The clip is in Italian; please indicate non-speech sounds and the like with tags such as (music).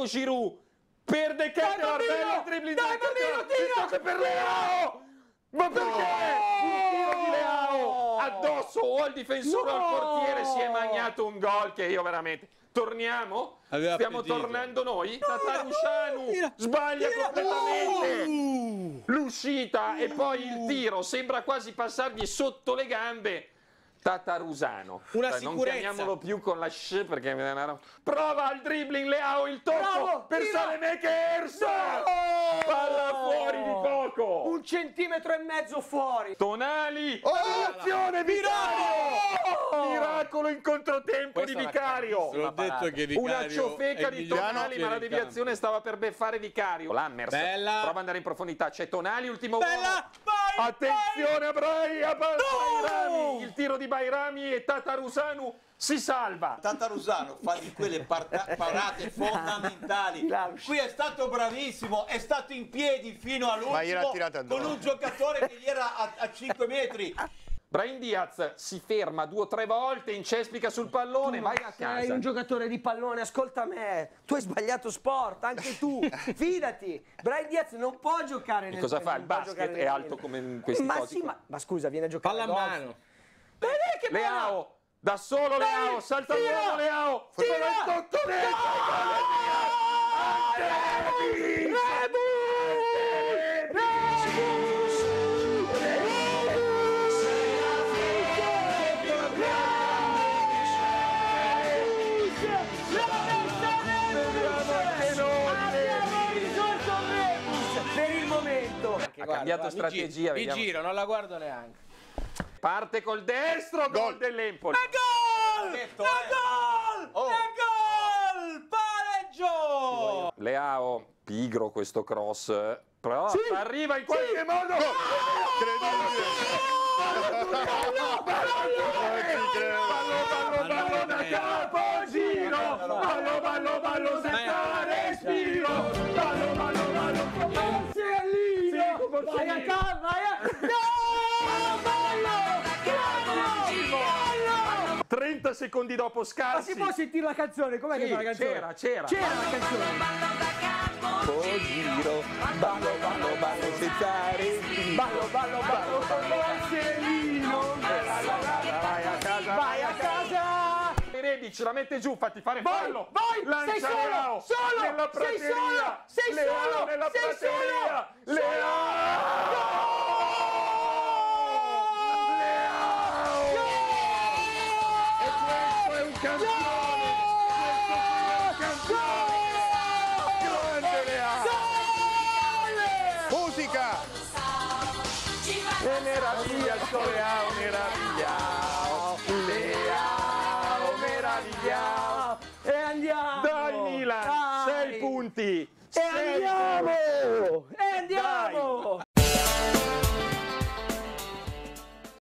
Marco Giroud per De Ketelaere, Bambino! bello dribbling Dai, il tocco per Leao! Ma perché? Un tiro di Leao addosso o al difensore o al No! portiere si è magnato un gol che io veramente... Torniamo? Aveva Stiamo appetito. tornando noi? Tatarusanu tira, sbaglia tira. completamente Uh! l'uscita e poi il tiro sembra quasi passargli sotto le gambe. Tatarusano. Una Non sicurezza. chiamiamolo più con la sc perché mi roba- Prova il dribbling Leao, il tocco Bravo, per. Salemekers! Palla fuori di poco. Un centimetro e mezzo fuori. Tonali, Oh! azione Vicario! Miracolo in controtempo di Questa la Vicario. L'ho detto che Vicario Una ciofeca di Tonali, ma la deviazione stava per beffare Vicario. Lammers Bella. prova ad andare in profondità. C'è Tonali, ultimo Bella, uomo. Attenzione a Brai, a Ba- No! Il tiro di Bairami e Tatarusanu si salva. Tatarusano fa di quelle (laughs) parate fondamentali. Qui è stato bravissimo, è stato in piedi fino all'ultimo con un giocatore che gli era a, a 5 (laughs) metri. Brahim Diaz si ferma due o tre volte, incespica sul pallone, vai a Sei casa. un giocatore di pallone, ascolta me. Tu hai sbagliato sport, anche tu. (laughs) Fidati. Brian Diaz non può giocare nel cosa fa? Il basket è alto come in questi ma sì, ma, ma scusa, viene a giocare Palla a golf. mano. Dai, dai, che! Leao, da solo Leao, salta tira, l'uomo Leao, tira, trova il tocco dentro, Per Ha cambiato strategia, Mi vediamo. giro, non la guardo neanche. Parte col destro, gol Gol. dell'Empoli. Gol! Detto, È eh. gol! Oh. È gol! Pareggio! Leao, pigro questo cross, però Sì, arriva in qualche modo. Ballo, ballo, ballo da capogiro, ballo, ballo, ballo senza respiro, Vai a casa, vai a... No! Ballo! Ballo! 30 secondi dopo Ma Scarsi. si può sentire la canzone? Com'è che Sì, fa la canzone? c'era, c'era. C'era la canzone. Capogiro, ballo, ballo, ballo senza respiro, Ballo, ballo, ballo 13, la mette giù, fatti fare vai, fallo. Vai, Lancia sei solo, solo, nella prateria. sei solo, sei Leao solo, nella sei prateria. solo. Leao! Solo. Meraviglia, sto Soleao, meraviglia! Meravigliao. E andiamo! Dai Milan, Dai. 6 punti.